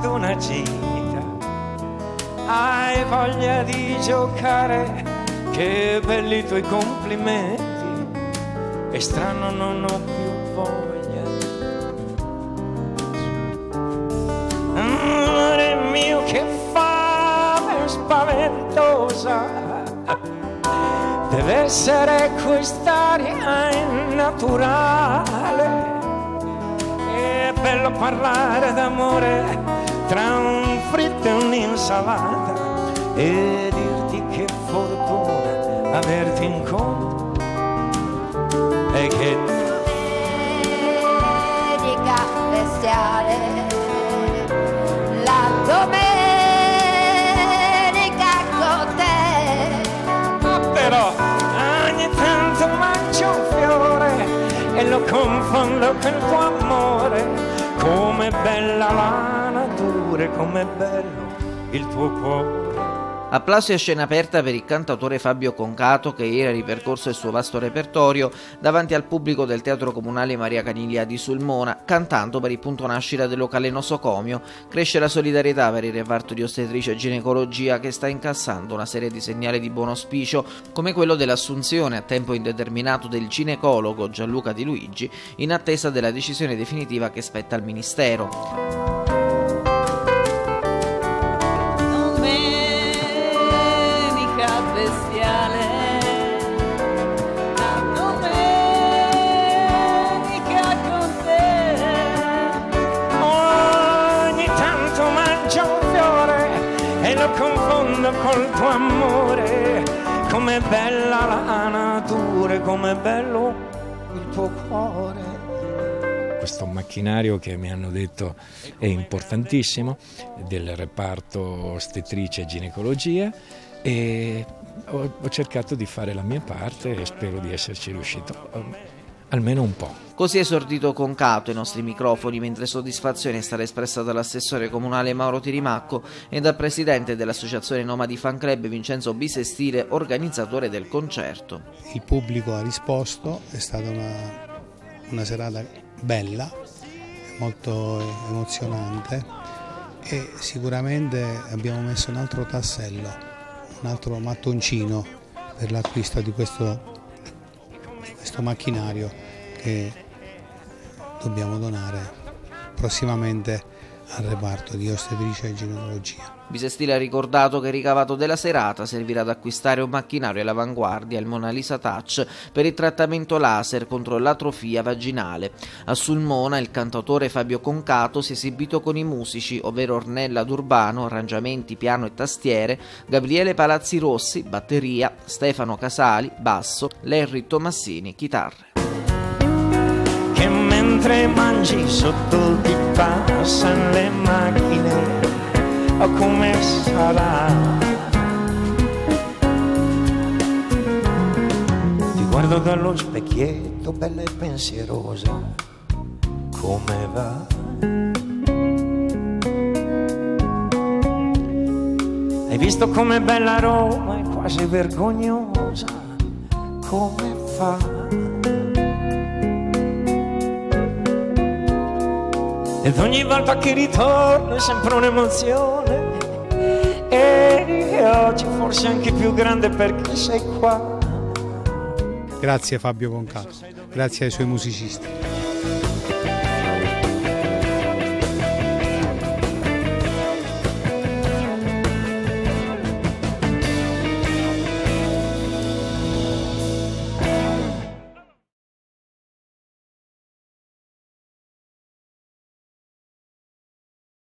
ad una gita. Hai voglia di giocare, che belli i tuoi complimenti. È strano, non ho più voglia. Amore mio, che fame spaventosa. Deve essere quest'aria innaturale è bello parlare d'amore tra un fritto e un'insalata e dirti che fortuna averti incontro e che domenica bestiale la domenica con te. Ma però ogni tanto mangio un fiore e lo confondo con il tuo amore Com'è bella la natura, com'è bello il tuo cuore. Applausi a scena aperta per il cantautore Fabio Concato che ieri ha ripercorso il suo vasto repertorio davanti al pubblico del Teatro Comunale Maria Caniglia di Sulmona, cantando per il punto nascita del locale nosocomio. Cresce la solidarietà per il reparto di ostetricia e ginecologia che sta incassando una serie di segnali di buon auspicio, come quello dell'assunzione a tempo indeterminato del ginecologo Gianluca Di Luigi, in attesa della decisione definitiva che spetta al Ministero. Confondo col tuo amore, com'è bella la natura, com'è bello il tuo cuore. Questo macchinario che mi hanno detto è importantissimo, del reparto ostetrice e ginecologia e ho, ho cercato di fare la mia parte e spero di esserci riuscito almeno un po'. Così è esordito Concato ai nostri microfoni, mentre soddisfazione è stata espressa dall'assessore comunale Mauro Tirimacco e dal presidente dell'associazione Nomadi Fan Club Vincenzo Bisestile, organizzatore del concerto. Il pubblico ha risposto, è stata una, una serata bella, molto emozionante e sicuramente abbiamo messo un altro tassello, un altro mattoncino per l'acquisto di questo questo macchinario che dobbiamo donare prossimamente al reparto di ostetricia e ginecologia. Bisestile ha ricordato che il ricavato della serata servirà ad acquistare un macchinario all'avanguardia, il Mona Lisa Touch, per il trattamento laser contro l'atrofia vaginale. A Sulmona il cantautore Fabio Concato si è esibito con i musici, ovvero Ornella D'Urbano, arrangiamenti, piano e tastiere, Gabriele Palazzi Rossi, batteria, Stefano Casali, basso, Larry Tomassini, chitarre. Mangi sotto di passano le macchine o come sarà. Ti guardo dallo specchietto, bella e pensierosa, come va? Hai visto com'è bella Roma, è quasi vergognosa, come fa? Ed ogni volta che ritorno è sempre un'emozione. E oggi forse anche più grande perché sei qua. Grazie Fabio Concato, grazie ai suoi musicisti.